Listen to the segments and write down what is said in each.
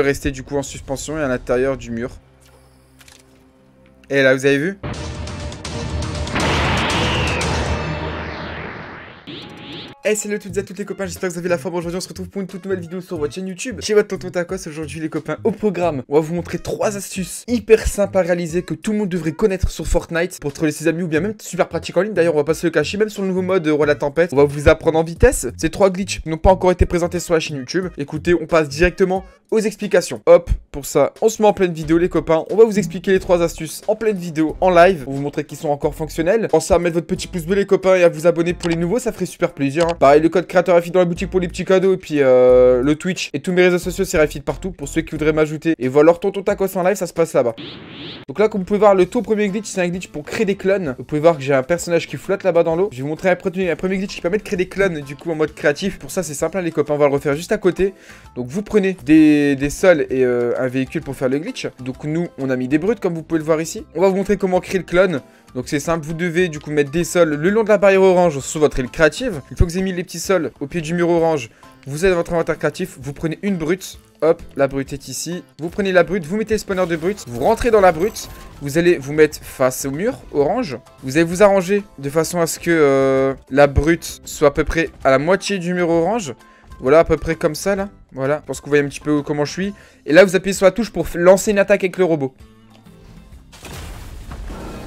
rester du coup en suspension et à l'intérieur du mur. Et là, vous avez vu? Hey salut à toutes et à tous les copains, j'espère que vous avez la forme. Aujourd'hui on se retrouve pour une toute nouvelle vidéo sur votre chaîne YouTube. Chez votre tonton Tacos, aujourd'hui les copains, au programme, on va vous montrer trois astuces hyper simples à réaliser que tout le monde devrait connaître sur Fortnite pour trouver ses amis ou bien même super pratique en ligne. D'ailleurs on va pas se le cacher, même sur le nouveau mode Roi la Tempête, on va vous apprendre en vitesse. Ces trois glitches n'ont pas encore été présentés sur la chaîne YouTube. Écoutez, on passe directement aux explications. Hop, pour ça, on se met en pleine vidéo les copains. On va vous expliquer les trois astuces en pleine vidéo, en live, pour vous montrer qu'ils sont encore fonctionnels. Pensez à mettre votre petit pouce bleu les copains et à vous abonner pour les nouveaux, ça ferait super plaisir. Hein. Pareil, le code créateur affiché dans la boutique pour les petits cadeaux et puis euh, le Twitch et tous mes réseaux sociaux c'est de partout pour ceux qui voudraient m'ajouter. Et voilà leur tonton tacos en live, ça se passe là-bas. Donc là, comme vous pouvez voir, le tout premier glitch, c'est un glitch pour créer des clones. Vous pouvez voir que j'ai un personnage qui flotte là-bas dans l'eau. Je vais vous montrer un premier, glitch qui permet de créer des clones, du coup, en mode créatif. Pour ça, c'est simple, hein, les copains, on va le refaire juste à côté. Donc vous prenez des, des sols et euh, un véhicule pour faire le glitch. Donc nous, on a mis des brutes, comme vous pouvez le voir ici. On va vous montrer comment créer le clone. Donc c'est simple, vous devez du coup mettre des sols le long de la barrière orange sur votre île créative. Une fois que vous avez mis les petits sols au pied du mur orange, vous êtes dans votre inventaire créatif, vous prenez une brute, hop, la brute est ici. Vous prenez la brute, vous mettez le spawner de brute, vous rentrez dans la brute, vous allez vous mettre face au mur orange. Vous allez vous arranger de façon à ce que euh, la brute soit à peu près à la moitié du mur orange. Voilà, à peu près comme ça, là. Voilà, je pense que vous voyez un petit peu comment je suis. Et là, vous appuyez sur la touche pour lancer une attaque avec le robot.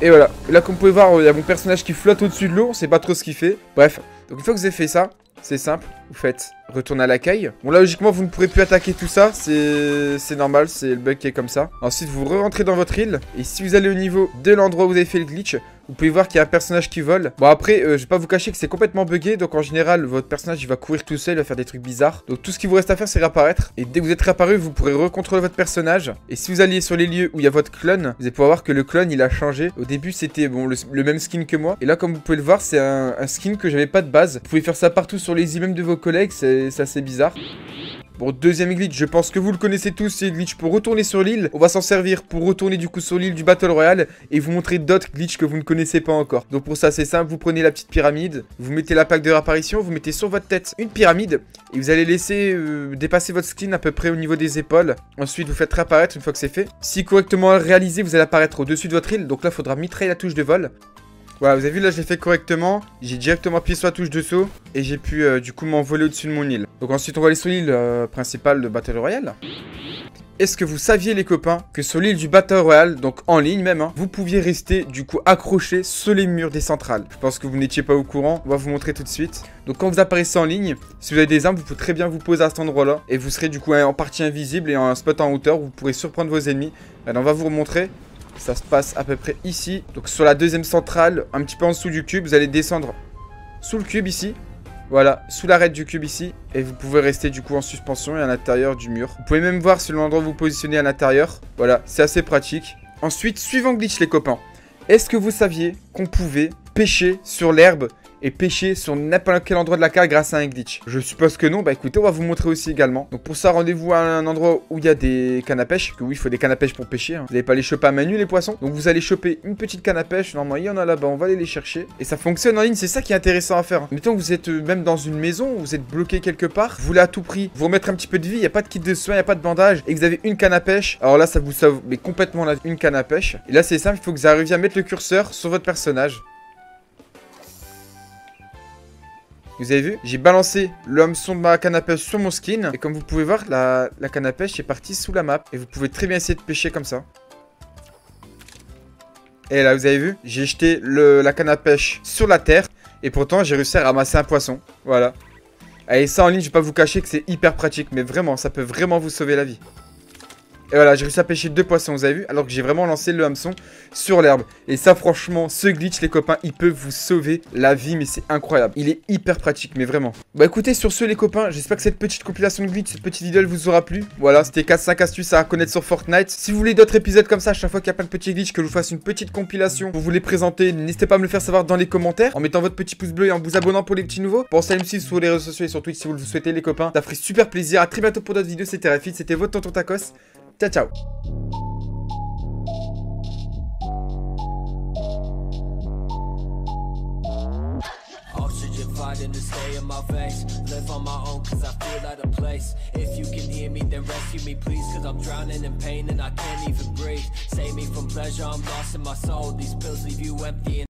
Et voilà. Là, comme vous pouvez voir, il y a mon personnage qui flotte au-dessus de l'eau. On sait pas trop ce qu'il fait. Bref. Donc, une fois que vous avez fait ça, c'est simple, vous faites retourner à l'accueil. Bon là logiquement vous ne pourrez plus attaquer tout ça, c'est normal, c'est le bug qui est comme ça. Ensuite vous re-rentrez dans votre île, et si vous allez au niveau de l'endroit où vous avez fait le glitch, vous pouvez voir qu'il y a un personnage qui vole. Bon après, euh, je vais pas vous cacher que c'est complètement buggé, donc en général votre personnage il va courir tout seul, il va faire des trucs bizarres. Donc tout ce qu'il vous reste à faire c'est réapparaître, et dès que vous êtes réapparu, vous pourrez recontrôler votre personnage. Et si vous alliez sur les lieux où il y a votre clone, vous allez pouvoir voir que le clone il a changé. Au début c'était le, même skin que moi, et là comme vous pouvez le voir c'est un, skin que j'avais pas de base. Vous pouvez faire ça partout sur les immeubles de vos collègues, c'est assez bizarre. Bon, deuxième glitch, je pense que vous le connaissez tous, c'est le glitch pour retourner sur l'île. On va s'en servir pour retourner du coup sur l'île du Battle Royale et vous montrer d'autres glitches que vous ne connaissez pas encore. Donc pour ça, c'est simple, vous prenez la petite pyramide, vous mettez la plaque de réapparition, vous mettez sur votre tête une pyramide et vous allez laisser euh, dépasser votre skin à peu près au niveau des épaules. Ensuite, vous faites réapparaître une fois que c'est fait. Si correctement réalisé, vous allez apparaître au-dessus de votre île. Donc là, il faudra mitrailler la touche de vol. Voilà, vous avez vu là, je l'ai fait correctement. J'ai directement appuyé sur la touche de saut et j'ai pu euh, du coup m'envoler au-dessus de mon île. Donc ensuite, on va aller sur l'île euh, principale de Battle Royale. Est-ce que vous saviez les copains que sur l'île du Battle Royale, donc en ligne même, hein, vous pouviez rester du coup accroché sur les murs des centrales? Je pense que vous n'étiez pas au courant, on va vous montrer tout de suite. Donc quand vous apparaissez en ligne, si vous avez des armes, vous pouvez très bien vous poser à cet endroit-là et vous serez du coup en partie invisible et en spot en hauteur, vous pourrez surprendre vos ennemis. Alors on va vous remontrer. Ça se passe à peu près ici. Donc sur la deuxième centrale, un petit peu en dessous du cube, vous allez descendre sous le cube ici. Voilà, sous l'arête du cube ici. Et vous pouvez rester du coup en suspension et à l'intérieur du mur. Vous pouvez même voir selon l'endroit où vous positionnez à l'intérieur. Voilà, c'est assez pratique. Ensuite, suivant glitch les copains. Est-ce que vous saviez qu'on pouvait pêcher sur l'herbe et pêcher sur n'importe quel endroit de la carte grâce à un glitch Je suppose que non, bah écoutez, on va vous montrer aussi également. Donc pour ça, rendez-vous à un endroit où il y a des cannes à pêche, que oui, il faut des cannes à pêche pour pêcher, hein. vous n'allez pas les choper à main nue les poissons. Donc vous allez choper une petite canne à pêche, normalement il y en a là-bas, on va aller les chercher. Et ça fonctionne en ligne, c'est ça qui est intéressant à faire. Hein. Mettons que vous êtes euh, même dans une maison, vous êtes bloqué quelque part, vous voulez à tout prix vous remettre un petit peu de vie, il n'y a pas de kit de soins, il n'y a pas de bandage, et que vous avez une canne à pêche, alors là ça vous sauve mais complètement une canne à pêche. Et là c'est simple, il faut que vous arriviez à mettre le curseur sur votre personnage. Vous avez vu J'ai balancé le hameçon de ma canne à pêche sur mon skin. Et comme vous pouvez voir, la, canne à pêche est partie sous la map. Et vous pouvez très bien essayer de pêcher comme ça. Et là, vous avez vu J'ai jeté la canne à pêche sur la terre. Et pourtant, j'ai réussi à ramasser un poisson. Voilà. Et ça en ligne, je vais pas vous cacher que c'est hyper pratique. Mais vraiment, ça peut vraiment vous sauver la vie. Et voilà, j'ai réussi à pêcher deux poissons, vous avez vu Alors que j'ai vraiment lancé le hameçon sur l'herbe. Et ça, franchement, ce glitch, les copains, il peut vous sauver la vie, mais c'est incroyable. Il est hyper pratique, mais vraiment. Bah écoutez, sur ce, les copains, j'espère que cette petite compilation de glitch, cette petite vidéo, elle vous aura plu. Voilà, c'était 4-5 astuces à connaître sur Fortnite. Si vous voulez d'autres épisodes comme ça, à chaque fois qu'il y a plein de petits glitches, que je vous fasse une petite compilation vous les présenter, n'hésitez pas à me le faire savoir dans les commentaires, en mettant votre petit pouce bleu et en vous abonnant pour les petits nouveaux. Pensez à me suivre sur les réseaux sociaux et sur Twitch si vous le souhaitez, les copains. Ça ferait super plaisir. À très bientôt pour d'autres vidéos. C'était Rafid, c'était votre tonton Tacos. Ciao, ciao. fighting to stay in my veins. Live on my own cause I feel out of place. If you can hear me, then rescue me, please. Cause I'm drowning in pain and I can't even breathe. Save me from pleasure, I'm lost in my soul. These pills leave you empty.